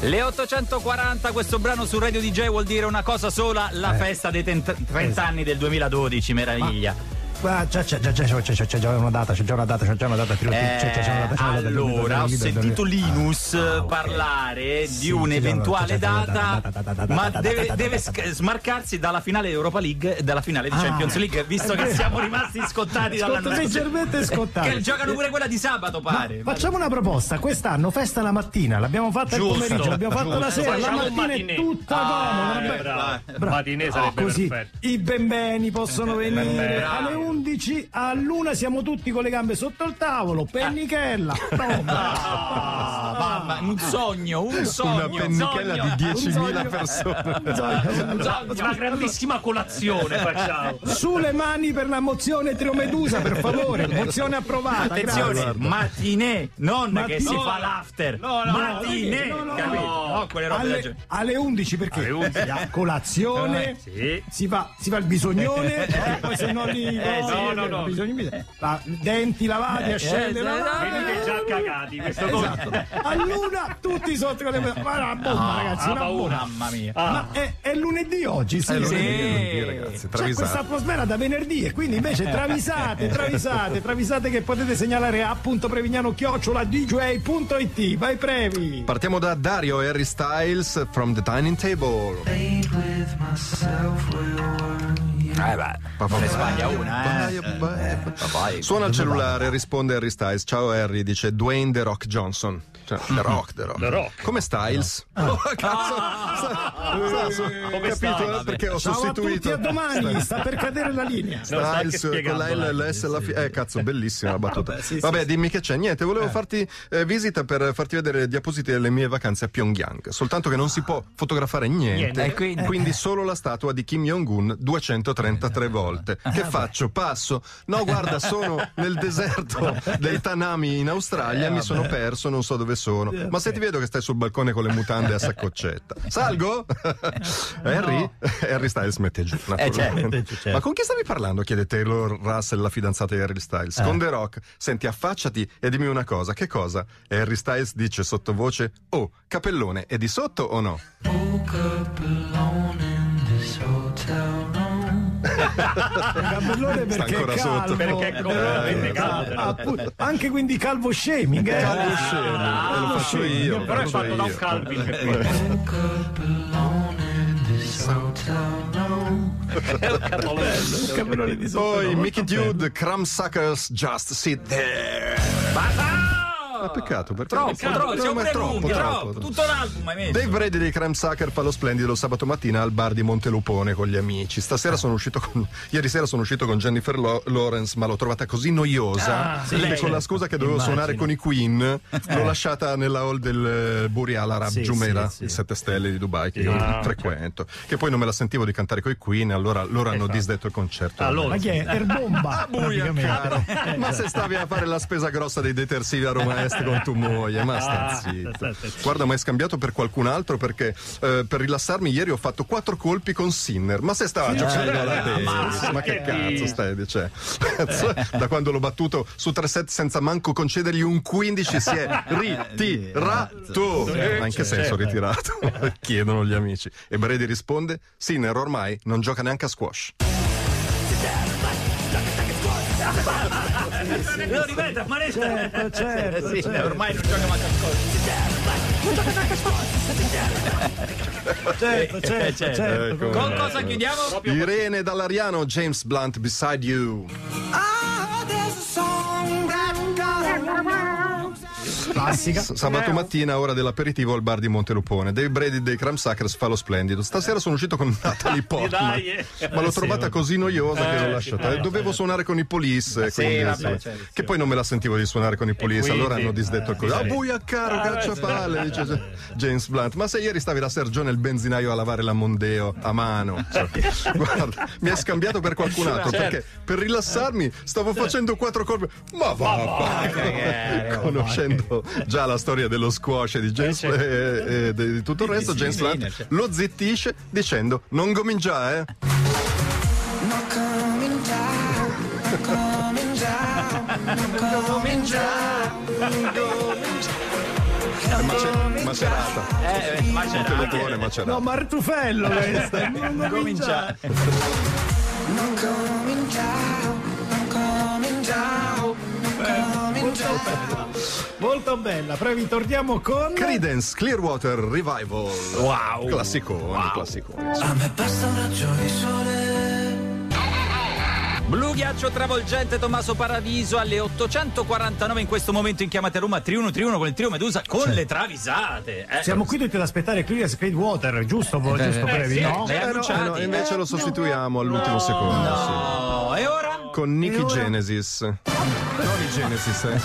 Le 840, questo brano su Radio DJ vuol dire una cosa sola, la Eh. festa dei 30 30 anni del 2012, meraviglia. Ah, C'è, c'è, c'è, c'è, c'è, c'è, c'è già una data, c'è già una data, c'è già una data. c'è, c'è, c'è una data, c'è una data, allora, ho sentito. Linus Ah, parlare di un'eventuale data, ma deve, smarcarsi dalla finale Europa League e dalla finale di Ah, Champions League, visto che siamo rimasti scottati dall'anno Scotto- leggermente scottati. Che giocano pure quella di sabato, pare. Facciamo una proposta, quest'anno festa la mattina, l'abbiamo fatta il pomeriggio, l'abbiamo fatta la sera, la mattina è tutta Ah, comoda. Eh. Bravo. Matinè sarebbe così perfetto. i benbeni possono venire alle 11 all'una siamo tutti con le gambe sotto il tavolo pennichella Ah, mamma, un sogno, un sogno. Una pennichella sogno. di 10.000 sogno. persone. Una grandissima colazione facciamo. sulle mani per la mozione Triomedusa per favore mozione approvata Attenzione, grazie. matinè, non che si fa l'after. no, no, matinè, no, no, capito? no. Quelle robe alle, alle 11 perché Alle 11. si ha colazione Sì. si fa, si fa il bisognone e poi se no lì Eh, no, no, no. bisogna- la- denti lavati ascelle eh, lavate Venite già cagati questo esatto. all'una tutti sotto con le ma una bomba ragazzi ah, una paura. bomba Mamma mia. ma è, è lunedì oggi sì, È lunedì, sì. lunedì, ragazzi, C'è travisate. questa atmosfera da venerdì e quindi invece travisate, travisate, travisate che potete segnalare a punto prevignano chiocciola dj.it. Vai Previ! Partiamo da Dario Harry Styles from the Dining Table. with myself will work. Eh beh, ne sbaglia una, eh. Vai. Suona il cellulare, risponde Harry Styles. Ciao Harry, dice Dwayne The Rock Johnson. Cioè, The Rock, The Rock. The Rock. Come Styles? Oh, cazzo! Sta- sta- Come capito? stai? eh, Perché ho Ciao a sostituito. tutti, a domani, sta per cadere la linea. No, Styles con spiegando la L la- e l'S alla fine. Eh, cazzo, bellissima la battuta. Vabbè, sì, Vabbè, sì, dimmi che c'è. Niente, volevo farti eh, visita per farti vedere le diapositivi delle mie vacanze a Pyongyang. Soltanto che non si può fotografare niente. Niente. Quindi? Quindi solo la statua di Kim Jong-un 233 volte. Che faccio? Passo? No, guarda, sono nel deserto dei Tanami in Australia, mi sono perso, non so dove sono. Ma se ti vedo che stai sul balcone con le mutande a saccoccetta, salgo? Harry? Harry Styles mette giù. naturalmente. certo, certo. Ma con chi stavi parlando? chiede Taylor Russell, la fidanzata di Harry Styles. Con The Rock. Senti, affacciati e dimmi una cosa. Che cosa? Harry Styles dice sottovoce: Oh, capellone, è di sotto o no? Gabellone perché ancora è calvo. sotto. Perché è completamente Eh, calvo. appunto. Anche quindi calvo shaming. Eh? Calvo scemo, e lo faccio io. Però è fatto faccio da un io. Calvin. Poi Mickey. Dude, Crumbsuckers, just sit there. Ah, peccato perché Troppo, Peccato, troppo, ma pure troppo, lunghi, troppo, troppo. Tutto l'album hai messo. Dave Brady dei Crumbsucker fa lo splendido sabato mattina al bar di Montelupone con gli amici. Stasera sono uscito con. Ieri sera sono uscito con Jennifer Lo- Lawrence, ma l'ho trovata così noiosa. sì, che con la scusa che dovevo Immagino. suonare con i Queen, l'ho lasciata nella hall del eh, Buri Al Arab Sì, Jumeirah, sì, sì. il 7 stelle di Dubai, che io Ah, frequento. Che poi non me la sentivo di cantare con i Queen, allora loro hanno disdetto il concerto. Allora, Ma chi è? Erbomba. Buia, praticamente. caro. Ma se stavi a fare la spesa grossa dei detersivi a Roma Est con tua moglie, ma sta Ah, zitto. Guarda, ma è scambiato per qualcun altro perché eh, per rilassarmi ieri ho fatto quattro colpi con Sinner. Ma se stava giocando alla tennis, ma che cazzo stai dicendo? Cazzo, Da quando l'ho battuto su 3 set senza manco concedergli un 15 si è ritirato. Eh, Ma in che senso ritirato? Chiedono gli amici. E Brady risponde: Sinner ormai non gioca neanche a squash. Lo ripeta, ma ne Certo, certo, Sì, certo. ormai non gioca manco a certo, certo, certo. certo. Ecco. Con cosa chiudiamo? Irene Dall'Ariano, James Blunt, Beside You. Classica. S- Sabato mattina, ora dell'aperitivo al bar di Montelupone. Dave Brady dei Crumbsuckers fa lo splendido. Stasera sono uscito con Natalie Portman. Dai, eh. Ma l'ho trovata così noiosa che l'ho Eh, lasciata. Dovevo suonare con i police. Sì, quindi, vabbè, sì. certo. Che poi non me la sentivo di suonare con i police. quindi? Allora hanno disdetto il coso. sì. Ah, buia caro, cacciapalle, dice James Blunt. Ma se ieri stavi da Sergione il benzinaio a lavare la Mondeo a mano. Cioè, guarda, mi hai scambiato per qualcun altro. Certo. Perché per rilassarmi stavo facendo quattro colpi. Ma va, conoscendo già la storia dello squash e di James Eh, certo. e, e di tutto il resto, James Blunt certo. lo zittisce dicendo: Non comincia, eh. Macerata. Eh, macerata. Contenitore macerata. No, Martufello questo. Non, non Comincia. Molto bella. Previ, torniamo con. Credence Clearwater Revival. Wow. Classicone, classicone. Blu ghiaccio travolgente Tommaso Paradiso alle 849 in questo momento in chiamata Roma Triuno Triuno con il trio Medusa con le travisate. Eh. Siamo qui tutti ad aspettare Clear Water, giusto? giusto Previ? sì. No? Eh, no, eh no, invece lo sostituiamo all'ultimo secondo. sì. Oh, e ora? Con Nicky ora? Genesis. Non i Genesis, eh.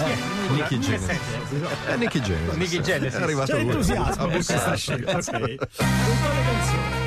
Nicky Genesis. Eh, Nicky Genesis. Nicky Genesis. È arrivato C'è lui. entusiasmo Ha per bussato. questa scelta. Ok.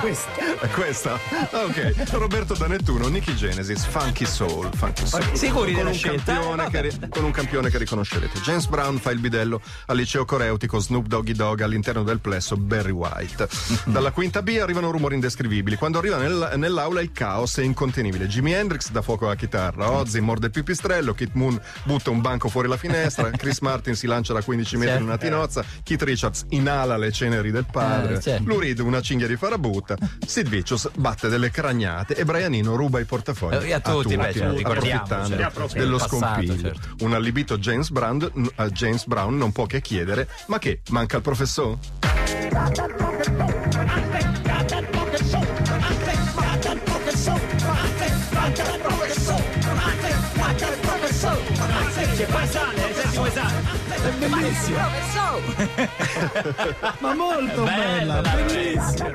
Questa. Questa? Ok, Roberto da Nettuno, Nicky Genesis, Funky Soul. Funky Soul. Sicuri con della un, scelta? campione Eh, che, ri- con un campione che riconoscerete. James Brown fa il bidello al liceo coreutico Snoop Doggy Dogg all'interno del plesso Barry White. Dalla quinta B arrivano rumori indescrivibili. Quando arriva nel- nell'aula il caos è incontenibile. Jimi Hendrix dà fuoco alla chitarra, Ozzy morde il pipistrello, Kit Moon butta un banco fuori la finestra, Chris Martin si lancia da 15 metri in una tinozza, Keith Richards inala le ceneri del padre, Eh. Lou Reed una cinghia di farabutta, Sid Vicious batte delle cragnate e Brianino ruba i portafogli Eh, a tutti, beh, cioè, approfittando Sì, dello scompiglio. certo. Un allibito James Brown, a James Brown non può che chiedere: ma che manca il professor? Che poi sale, senti come sale. È bellissimo. Ma molto bella, Bella, bellissima.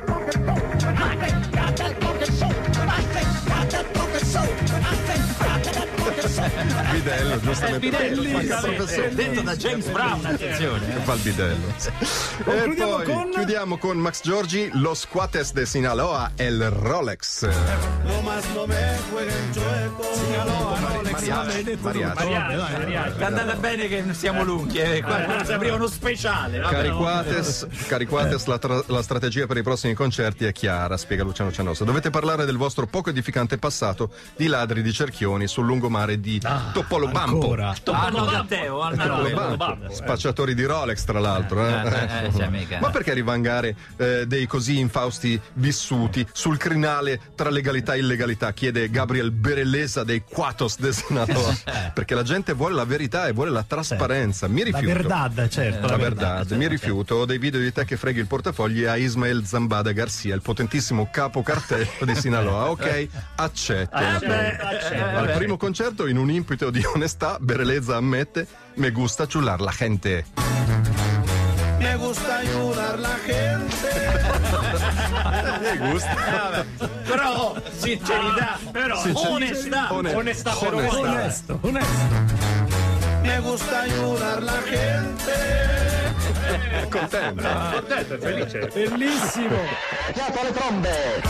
Bidello, giustamente. bidello, il giustamente. professor. Detto da James Brown, attenzione. eh. Fa il bidello. E poi con- chiudiamo con Max Giorgi, Los Cuates de Sinaloa, el Rolex. Mariachi, mariachi. È andata bene che siamo lunghi, eh. qua sembra uno speciale. no? Cariquates, Cariquates la, tra- la strategia per i prossimi concerti è chiara, spiega Luciano Cianosa. Dovete parlare del vostro poco edificante passato di ladri di cerchioni sul lungomare di. Ah, no, da Teo, al Topolobampo. Topolobampo. Spacciatori di Rolex, tra l'altro. eh. Eh, eh, mica. Ma perché rivangare eh, dei così infausti vissuti sul crinale tra legalità e illegalità? Chiede Gabriel Berellesa dei Quatos de Sinaloa. perché la gente vuole la verità e vuole la trasparenza. Mi La rifiuto. verdad, certo. La verdad, mi rifiuto Ho dei video di te che freghi il portafogli a Ismael Zambada Garcia, il potentissimo capo cartello di Sinaloa. Ok, accetto. Eh, accetto. Al primo concerto, in un impeto di onestà, Bereleza ammette: Me gusta chular la gente. Me gusta ayudar la gente. Me gusta. Però, sincerità, Però, onestà. One- onestà però onestà. onestà. Onesto, onesto. Me gusta ayudar la gente. È contento. Contento, è felice. Bellissimo.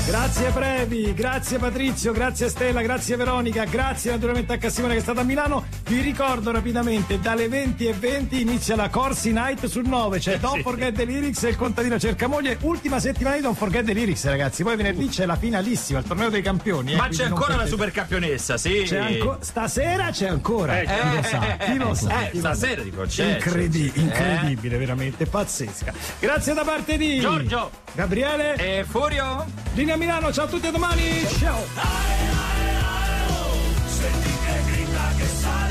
Grazie Previ, grazie Patrizio, grazie Stella, grazie Veronica, grazie naturalmente a Cassimone che è stata a Milano. Vi ricordo rapidamente, dalle 20 e 20 inizia la Corsi Night sul 9, c'è Don't Forget the Lyrics e il contadino cerca moglie. Ultima settimana di Don't Forget the Lyrics ragazzi, poi venerdì c'è la finalissima, il torneo dei campioni. eh, Ma c'è ancora la supercampionessa, sì. C'è anco- stasera c'è ancora. Eh, chi lo sa? Chi lo sa? Eh, chi lo sa? stasera dico, c'è. Incredi- c'è, c'è. incredibile, veramente veramente pazzesca. Grazie da parte di Giorgio, Gabriele e Furio. Linea Milano, ciao a tutti a domani. Ciao. Oh. Senti che grida che sai.